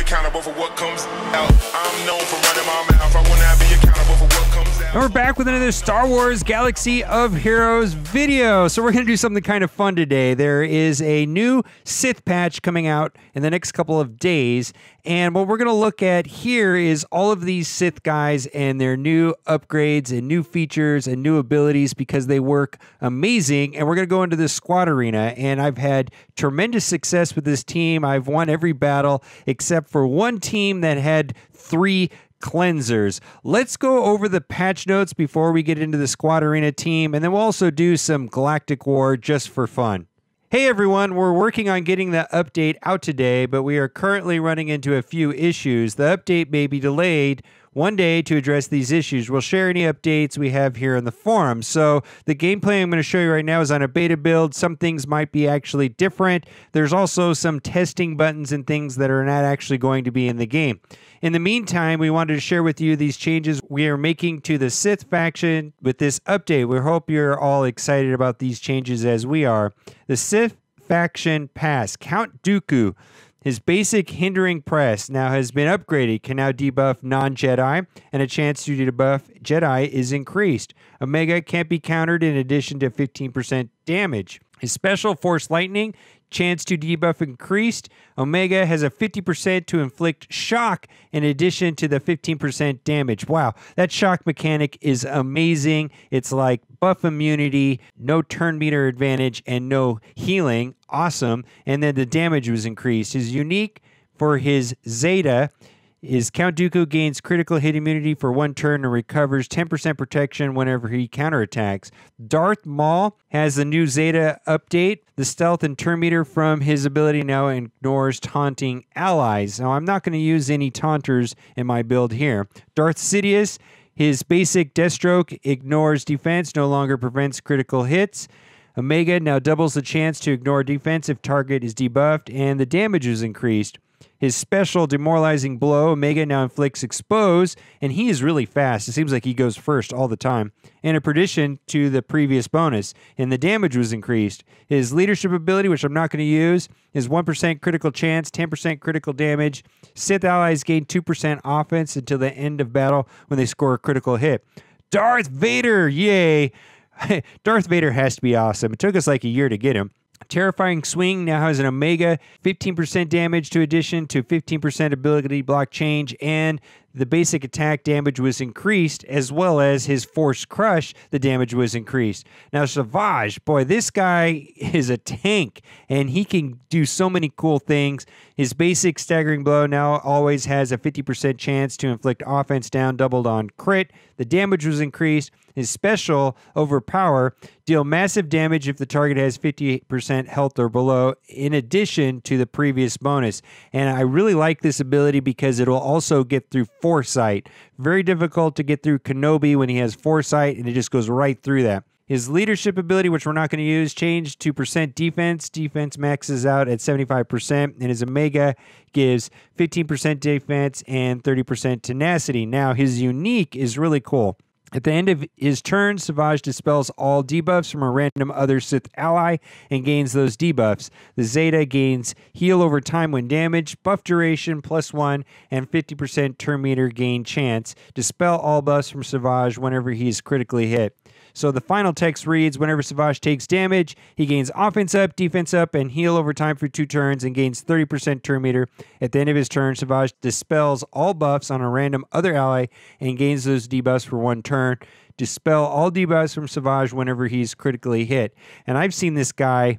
accountable for what comes out. I'm known for running my mouth. I wanna be accountable for. And we're back with another Star Wars Galaxy of Heroes video. So we're going to do something kind of fun today. There is a new Sith patch coming out in the next couple of days. And what we're going to look at here is all of these Sith guys and their new upgrades and new features and new abilities because they work amazing. And we're going to go into this squad arena. And I've had tremendous success with this team. I've won every battle except for one team that had three cleansers. Let's go over the patch notes before we get into the Squad Arena team, and then we'll also do some Galactic War just for fun. Hey everyone, we're working on getting the update out today, but we are currently running into a few issues. The update may be delayed one day to address these issues. We'll share any updates we have here in the forum. So, the gameplay I'm going to show you right now is on a beta build. Some things might be actually different. There's also some testing buttons and things that are not actually going to be in the game. In the meantime, we wanted to share with you these changes we are making to the Sith faction with this update. We hope you're all excited about these changes as we are. The Sith faction pass, Count Dooku. His basic hindering press now has been upgraded, can now debuff non Jedi, and a chance to debuff Jedi is increased. Omega can't be countered in addition to 15% damage. His special Force Lightning chance to debuff increased. Omega has a 50% to inflict shock in addition to the 15% damage. Wow, that shock mechanic is amazing. It's like buff immunity, no turn meter advantage, and no healing. Awesome. And then the damage was increased. His unique for his Zeta is Count Dooku gains critical hit immunity for one turn and recovers 10% protection whenever he counterattacks. Darth Maul has the new Zeta update. The stealth and turn meter from his ability now ignores taunting allies. Now, I'm not going to use any taunters in my build here. Darth Sidious, his basic Deathstroke ignores defense, no longer prevents critical hits. Omega now doubles the chance to ignore defense if target is debuffed, and the damage is increased. His special demoralizing blow, Omega now inflicts expose, and he is really fast. It seems like he goes first all the time. And in addition to the previous bonus, and the damage was increased. His leadership ability, which I'm not going to use, is 1% critical chance, 10% critical damage. Sith allies gain 2% offense until the end of battle when they score a critical hit. Darth Vader, yay! Darth Vader has to be awesome. It took us like a year to get him. Terrifying Swing now has an Omega, 15% damage to addition to 15% ability block change, and the basic attack damage was increased, as well as his Force Crush, the damage was increased. Now, Savage, boy, this guy is a tank, and he can do so many cool things. His basic staggering blow now always has a 50% chance to inflict offense down, doubled on crit. The damage was increased. His special, Overpower, deal massive damage if the target has 58% health or below, in addition to the previous bonus. And I really like this ability because it'll also get through Foresight. Very difficult to get through Kenobi when he has Foresight, and it just goes right through that. His leadership ability, which we're not going to use, changed to percent defense. Defense maxes out at 75%, and his Omega gives 15% defense and 30% tenacity. Now, his unique is really cool. At the end of his turn, Savage dispels all debuffs from a random other Sith ally and gains those debuffs. The Zeta gains heal over time when damaged, buff duration plus one, and 50% turn meter gain chance. Dispel all buffs from Savage whenever he is critically hit. So the final text reads Whenever Savage takes damage, he gains offense up, defense up, and heal over time for two turns and gains 30% turn meter. At the end of his turn, Savage dispels all buffs on a random other ally and gains those debuffs for one turn. Dispel all debuffs from Savage whenever he's critically hit. And I've seen this guy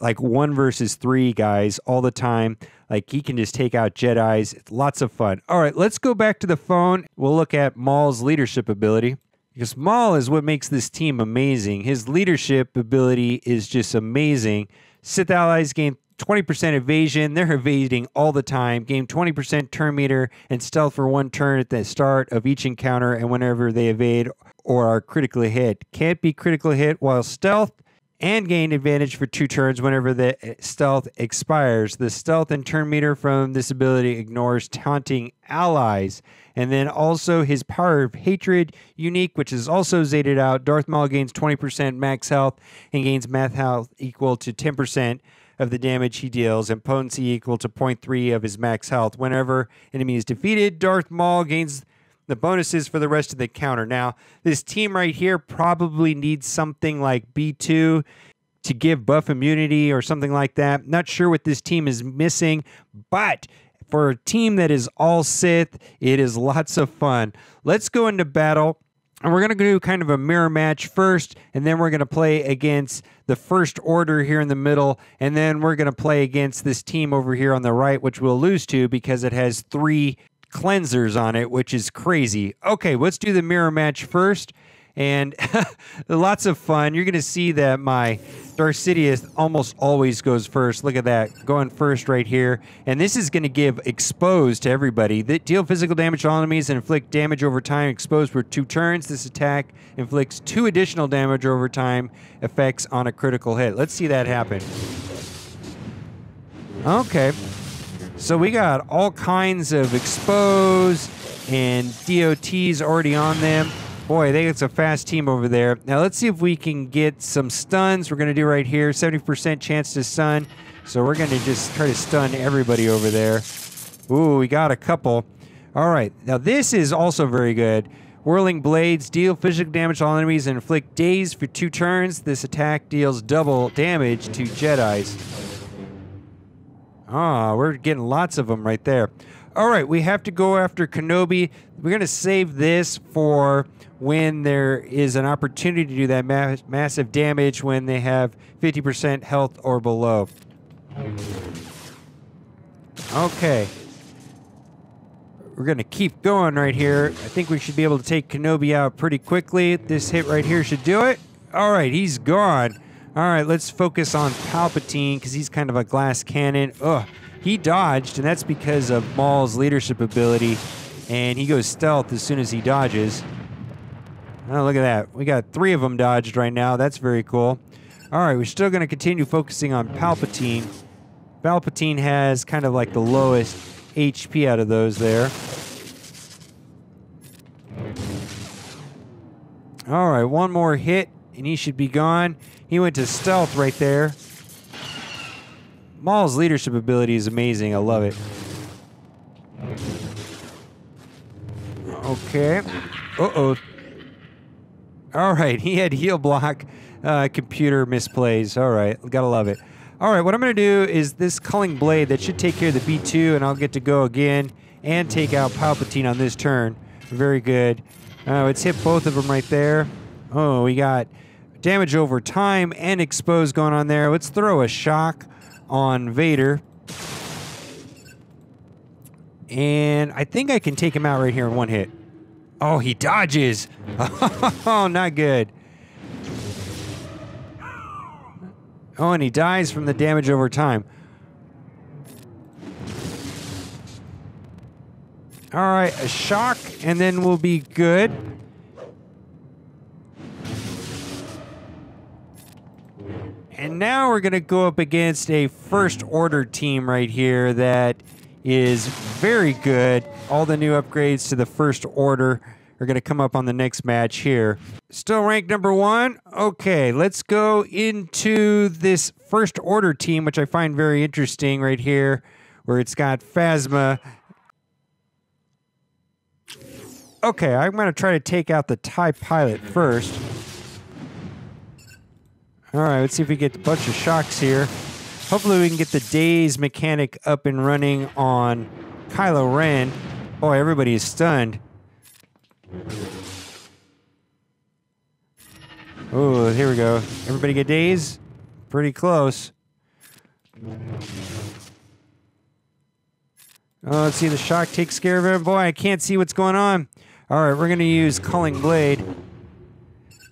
like one versus three guys all the time. Like he can just take out Jedi's. It's lots of fun. All right, let's go back to the phone. We'll look at Maul's leadership ability. Because Maul is what makes this team amazing. His leadership ability is just amazing. Sith allies gain 20% evasion. They're evading all the time. Gain 20% turn meter and stealth for one turn at the start of each encounter and whenever they evade or are critically hit. Can't be critically hit while stealth and gain advantage for two turns whenever the stealth expires. The stealth and turn meter from this ability ignores taunting allies. And then also his power of hatred unique, which is also zated out. Darth Maul gains 20% max health and gains max health equal to 10%. of the damage he deals and potency equal to 0.3 of his max health. Whenever enemy is defeated, Darth Maul gains the bonuses for the rest of the counter. Now, this team right here probably needs something like B2 to give buff immunity or something like that. Not sure what this team is missing, but for a team that is all Sith, it is lots of fun. Let's go into battle. And we're going to do kind of a mirror match first, and then we're going to play against the First Order here in the middle, and then we're going to play against this team over here on the right, which we'll lose to because it has three cleansers on it, which is crazy. Okay, let's do the mirror match first. And lots of fun. You're going to see that my Darth Sidious almost always goes first. Look at that, going first right here. And this is going to give exposed to everybody. That deal physical damage to all enemies and inflict damage over time. Exposed for two turns. This attack inflicts two additional damage over time effects on a critical hit. Let's see that happen. Okay. So we got all kinds of expose and DOTs already on them. Boy, think it's a fast team over there. Now let's see if we can get some stuns. We're going to do right here, 70% chance to stun. So we're going to just try to stun everybody over there. Ooh, we got a couple. All right, now this is also very good. Whirling Blades deal physical damage to all enemies and inflict daze for two turns. This attack deals double damage to Jedi's. Ah, we're getting lots of them right there. All right, we have to go after Kenobi. We're going to save this for when there is an opportunity to do that ma- massive damage when they have 50% health or below. Okay. We're going to keep going right here. I think we should be able to take Kenobi out pretty quickly. This hit right here should do it. All right, he's gone. All right, let's focus on Palpatine because he's kind of a glass cannon. Ugh. He dodged, and that's because of Maul's leadership ability, and he goes stealth as soon as he dodges. Oh, look at that. We got three of them dodged right now. That's very cool. All right, we're still going to continue focusing on Palpatine. Palpatine has kind of like the lowest HP out of those there. All right, one more hit, and he should be gone. He went to stealth right there. Maul's leadership ability is amazing. I love it. Okay. Uh-oh. All right, he had heal block. Uh, computer misplays. All right, gotta love it. All right, what I'm gonna do is this culling blade that should take care of the B2, and I'll get to go again and take out Palpatine on this turn. Very good. Uh, let's hit both of them right there. Oh, we got damage over time and expose going on there. Let's throw a shock on Vader. And I think I can take him out right here in one hit. Oh, he dodges. Oh, not good. Oh, and he dies from the damage over time. All right, a shock, and then we'll be good. And now we're going to go up against a first order team right here that is very good. All the new upgrades to the first order are going to come up on the next match here. Still ranked number one? Okay, let's go into this first order team, which I find very interesting right here, where it's got Phasma. Okay, I'm going to try to take out the TIE pilot first. All right, let's see if we get a bunch of shocks here. Hopefully we can get the daze mechanic up and running on Kylo Ren. Boy, everybody is stunned. Oh, here we go. Everybody get daze? Pretty close. Oh, let's see. The shock takes care of it. Boy, I can't see what's going on. All right, we're going to use Culling Blade.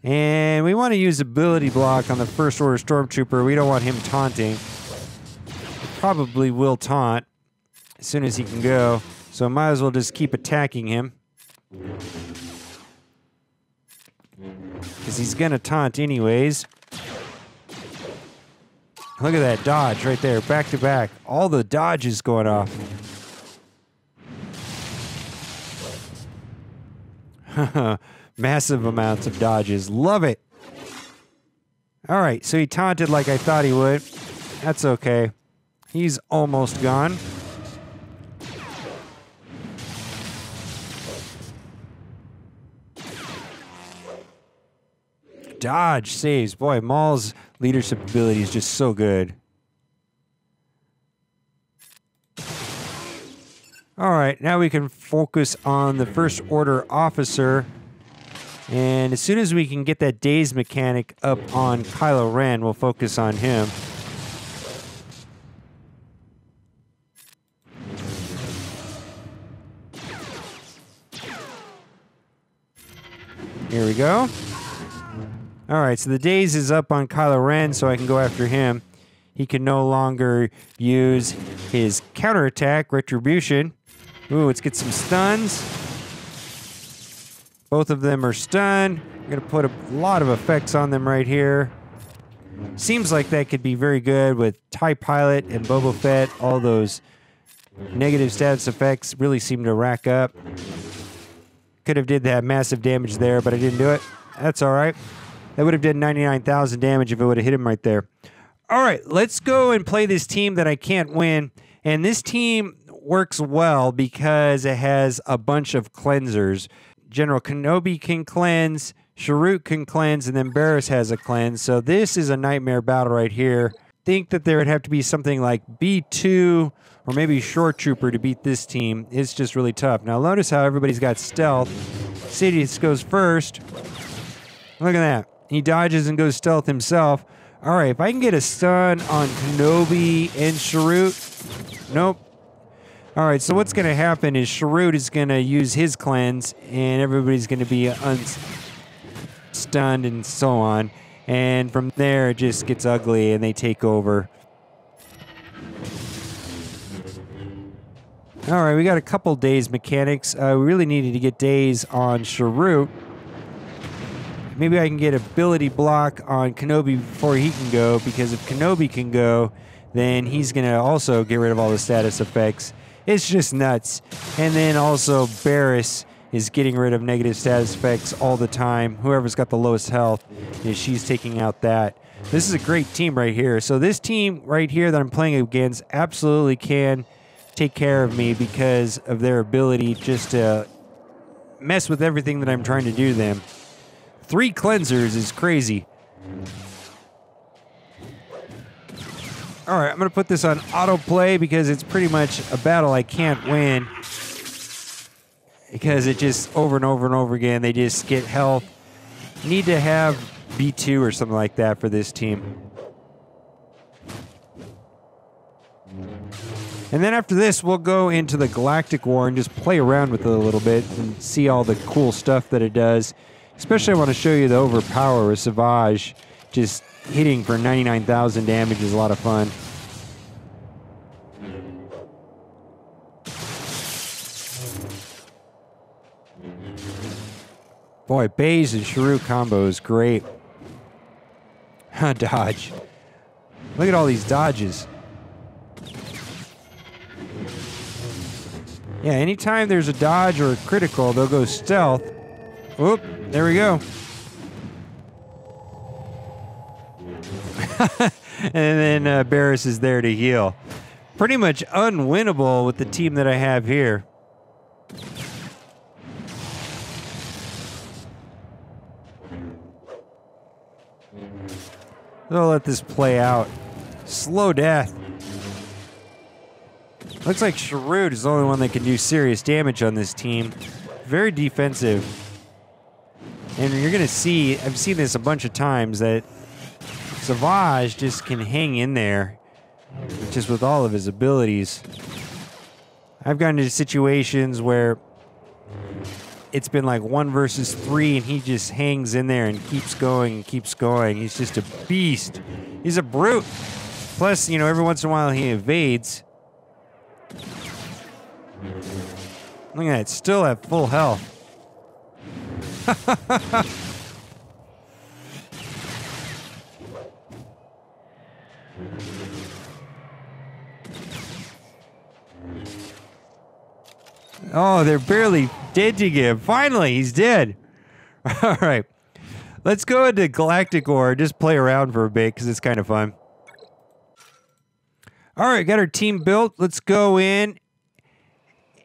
And we want to use ability block on the First Order Stormtrooper. We don't want him taunting. Probably will taunt as soon as he can go. So might as well just keep attacking him. Because he's going to taunt anyways. Look at that dodge right there, back to back. All the dodges going off. Massive amounts of dodges. Love it. All right, so he taunted like I thought he would. That's okay. He's almost gone. Dodge saves. Boy, Maul's leadership ability is just so good. All right, now we can focus on the first order officer. And as soon as we can get that daze mechanic up on Kylo Ren, we'll focus on him. Here we go. All right, so the daze is up on Kylo Ren, so I can go after him. He can no longer use his counterattack, Retribution. Ooh, let's get some stuns. Both of them are stunned. I'm going to put a lot of effects on them right here. Seems like that could be very good with TIE Pilot and Boba Fett. All those negative status effects really seem to rack up. Could have did that massive damage there, but I didn't do it. That's all right. That would have done 99,000 damage if it would have hit him right there. All right, let's go and play this team that I can't win. And this team works well because it has a bunch of cleansers. General Kenobi can cleanse, Chirrut can cleanse, and then Barris has a cleanse. So this is a nightmare battle right here. Think that there would have to be something like B2 or maybe Shoretrooper to beat this team. It's just really tough. Now notice how everybody's got stealth. Sidious goes first. Look at that. He dodges and goes stealth himself. All right, if I can get a stun on Kenobi and Chirrut. Nope. All right, so what's going to happen is Chirrut is going to use his cleanse, and everybody's going to be unstunned and so on. And from there, it just gets ugly, and they take over. All right, we got a couple daze mechanics. Uh, we really needed to get daze on Chirrut. Maybe I can get ability block on Kenobi before he can go, because if Kenobi can go, then he's going to also get rid of all the status effects. It's just nuts. And then also Barris is getting rid of negative status effects all the time. Whoever's got the lowest health, she's taking out that. This is a great team right here. So this team right here that I'm playing against absolutely can take care of me because of their ability just to mess with everything that I'm trying to do to them. Three cleansers is crazy. All right, I'm going to put this on autoplay because it's pretty much a battle I can't win. Because it just over and over and over again, they just get health. Need to have B2 or something like that for this team. And then after this, we'll go into the Galactic War and just play around with it a little bit and see all the cool stuff that it does. Especially, I want to show you the overpower with Savage. Just hitting for 99,000 damage is a lot of fun. Boy, Baze and Chirrut combo is great. Dodge. Look at all these dodges. Yeah, anytime there's a dodge or a critical, they'll go stealth. Oop, there we go. and then uh, Barris is there to heal. Pretty much unwinnable with the team that I have here. I'll let this play out. Slow death. Looks like Chirrut is the only one that can do serious damage on this team. Very defensive. And you're going to see, I've seen this a bunch of times, that Savage just can hang in there just with all of his abilities. I've gotten into situations where it's been like one versus three, and he just hangs in there and keeps going and keeps going. He's just a beast. He's a brute. Plus, you know, every once in a while he evades. Look at that, still at full health. oh, they're barely dead to give. Finally, he's dead. All right. Let's go into Galactic War. Just play around for a bit because it's kind of fun. All right, got our team built. Let's go in.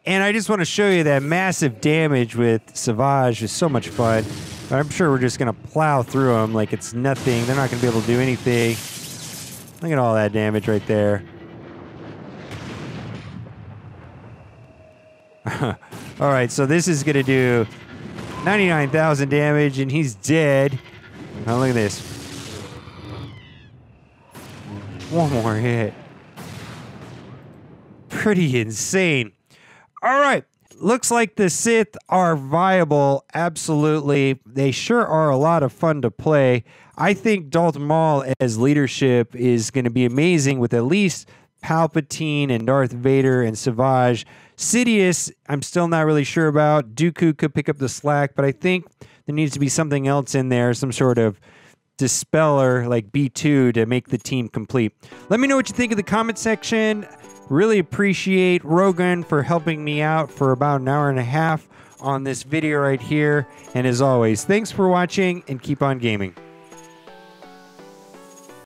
And I just want to show you that massive damage with Savage is so much fun. I'm sure we're just going to plow through them like it's nothing. They're not going to be able to do anything. Look at all that damage right there. all right, so this is going to do 99,000 damage, and he's dead. Now look at this. One more hit. Pretty insane. All right. Looks like the Sith are viable. Absolutely. They sure are a lot of fun to play. I think Darth Maul as leadership is going to be amazing with at least Palpatine and Darth Vader and Savage. Sidious, I'm still not really sure about. Dooku could pick up the slack, but I think there needs to be something else in there, some sort of dispeller like B2 to make the team complete. Let me know what you think in the comment section. Really appreciate Rogan for helping me out for about an hour and a half on this video right here. And as always, thanks for watching and keep on gaming.